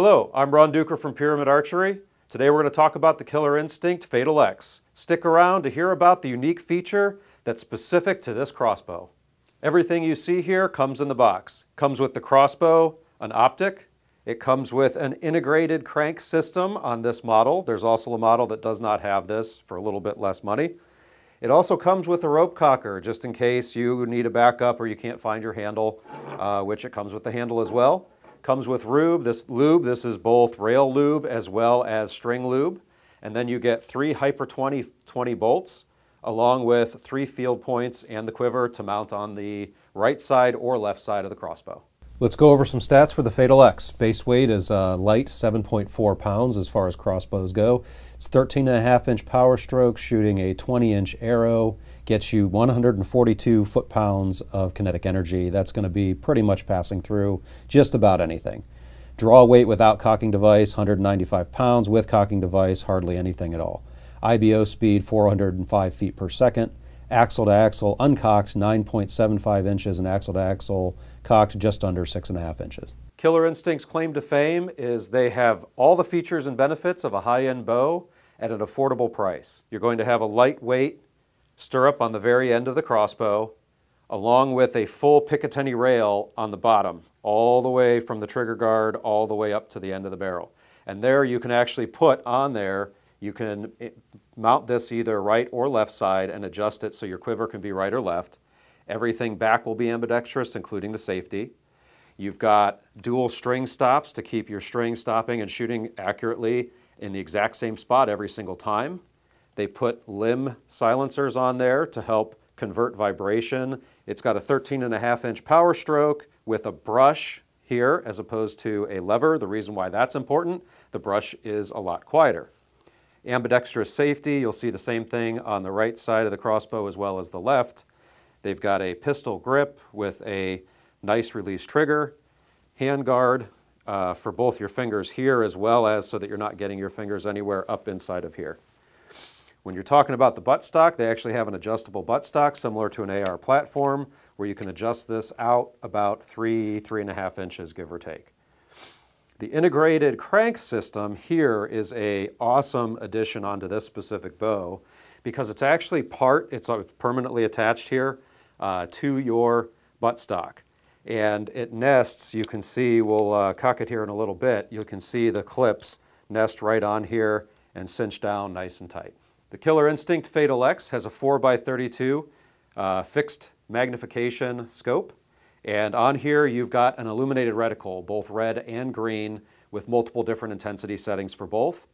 Hello, I'm Ron Duker from Pyramyd Archery. Today we're going to talk about the Killer Instinct Fatal X. Stick around to hear about the unique feature that's specific to this crossbow. Everything you see here comes in the box. Comes with the crossbow, an optic. It comes with an integrated crank system on this model. There's also a model that does not have this for a little bit less money. It also comes with a rope cocker just in case you need a backup or you can't find your handle, uh, which it comes with the handle as well. Comes with lube. This lube, this is both rail lube as well as string lube. And then you get three Hyper 20, 20 bolts along with three field points and the quiver to mount on the right side or left side of the crossbow. Let's go over some stats for the Fatal X. Base weight is uh, light, 7.4 pounds as far as crossbows go. It's 13 and a half inch power stroke, shooting a 20 inch arrow, gets you 142 foot-pounds of kinetic energy. That's going to be pretty much passing through just about anything. Draw weight without cocking device, 195 pounds. With cocking device, hardly anything at all. IBO speed 405 feet per second. Axle to axle uncocked 9.75 inches and axle to axle cocked just under 6.5 inches. Killer Instinct's claim to fame is they have all the features and benefits of a high-end bow at an affordable price. You're going to have a lightweight stirrup on the very end of the crossbow along with a full Picatinny rail on the bottom all the way from the trigger guard all the way up to the end of the barrel. And there you can actually put on there you can eh, mount this either right or left side and adjust it so your quiver can be right or left. Everything back will be ambidextrous, including the safety. You've got dual string stops to keep your string stopping and shooting accurately in the exact same spot every single time. They put limb silencers on there to help convert vibration. It's got a 13 and a half inch power stroke with a brush here as opposed to a lever. The reason why that's important, the brush is a lot quieter. Ambidextrous safety, you'll see the same thing on the right side of the crossbow as well as the left. They've got a pistol grip with a nice release trigger, hand guard uh, for both your fingers here as well as so that you're not getting your fingers anywhere up inside of here. When you're talking about the buttstock, they actually have an adjustable buttstock similar to an AR platform where you can adjust this out about three, three and a half inches, give or take. The integrated crank system here is a awesome addition onto this specific bow because it's actually part, it's permanently attached here uh, to your buttstock. And it nests, you can see, we'll uh, cock it here in a little bit, you can see the clips nest right on here and cinch down nice and tight. The Killer Instinct Fatal X has a 4x32 uh, fixed magnification scope. And on here, you've got an illuminated reticle, both red and green, with multiple different intensity settings for both.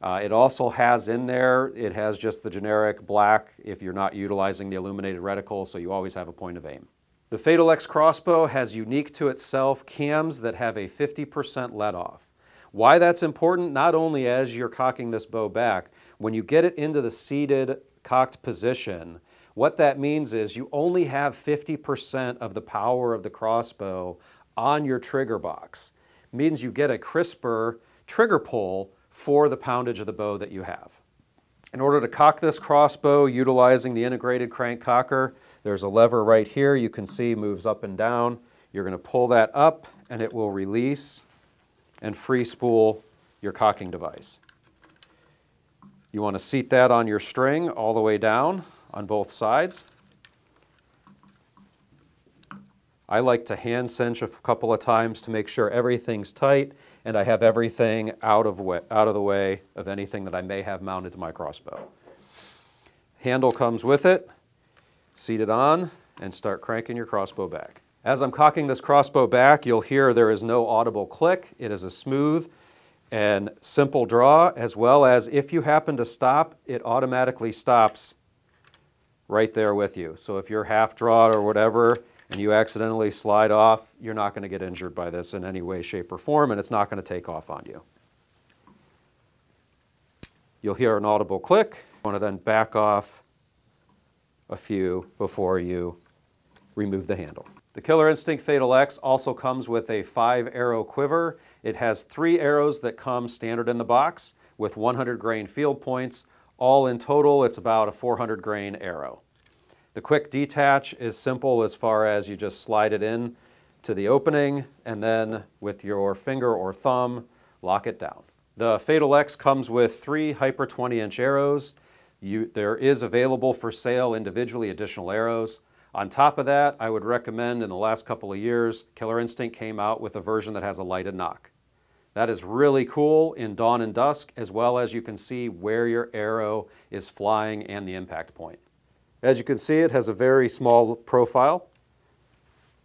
Uh, it also has in there, it has just the generic black if you're not utilizing the illuminated reticle, so you always have a point of aim. The Fatal X crossbow has unique to itself cams that have a 50% let off. Why that's important, not only as you're cocking this bow back, when you get it into the seated cocked position, what that means is you only have 50% of the power of the crossbow on your trigger box. It means you get a crisper trigger pull for the poundage of the bow that you have. In order to cock this crossbow utilizing the integrated crank cocker, there's a lever right here you can see moves up and down. You're going to pull that up and it will release and free spool your cocking device. You want to seat that on your string all the way down on both sides. I like to hand cinch a couple of times to make sure everything's tight and I have everything out of, way, out of the way of anything that I may have mounted to my crossbow. Handle comes with it, seat it on, and start cranking your crossbow back. As I'm cocking this crossbow back, you'll hear there is no audible click. It is a smooth and simple draw, as well as if you happen to stop, it automatically stops right there with you. So if you're half drawn or whatever and you accidentally slide off, you're not going to get injured by this in any way, shape, or form, and it's not going to take off on you. You'll hear an audible click. You want to then back off a few before you remove the handle. The Killer Instinct Fatal X also comes with a five arrow quiver. It has three arrows that come standard in the box with 100 grain field points, all in total, it's about a 400 grain arrow. The quick detach is simple as far as you just slide it in to the opening and then with your finger or thumb lock it down. The Fatal X comes with three Hyper 20 inch arrows. You, there is available for sale individually additional arrows. On top of that, I would recommend in the last couple of years, Killer Instinct came out with a version that has a lighted nock. That is really cool in dawn and dusk, as well as you can see where your arrow is flying and the impact point. As you can see, it has a very small profile,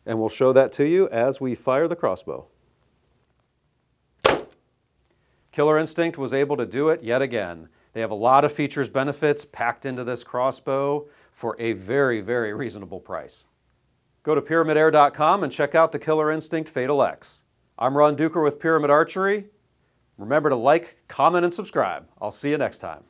and we'll show that to you as we fire the crossbow. Killer Instinct was able to do it yet again. They have a lot of features benefits packed into this crossbow for a very, very reasonable price. Go to pyramydair.com and check out the Killer Instinct Fatal X. I'm Ron Duker with Pyramyd Archery. Remember to like, comment, and subscribe. I'll see you next time.